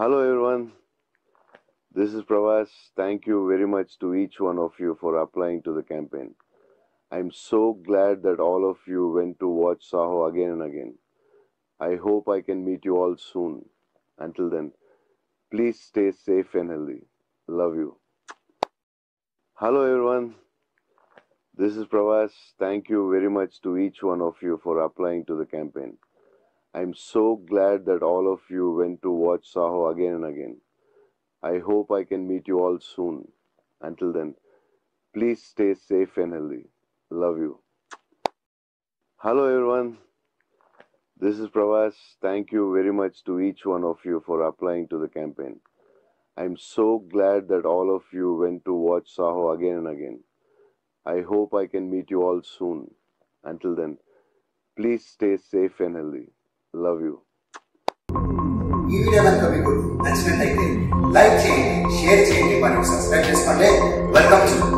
Hello everyone, this is Prabhas. Thank you very much to each one of you for applying to the campaign. I'm so glad that all of you went to watch Saaho again and again. I hope I can meet you all soon. Until then, please stay safe and healthy. Love you. Hello everyone, this is Prabhas. Thank you very much to each one of you for applying to the campaign. I'm so glad that all of you went to watch Saaho again and again. I hope I can meet you all soon. Until then, please stay safe and healthy. Love you. Hello everyone, this is Prabhas. Thank you very much to each one of you for applying to the campaign. I'm so glad that all of you went to watch Saaho again and again. I hope I can meet you all soon. Until then, please stay safe and healthy. Love you ఈ video కనుక మీకు నచ్చినట్లయితే like చేయండి share చేయండి మరియు subscribe చేసుకోండి. Welcome to